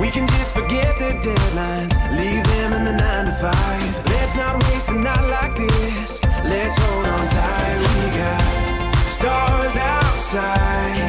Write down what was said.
We can just forget the deadlines, leave them in the nine to five. Let's not waste a night like this. Let's hold on tight. We got stars outside.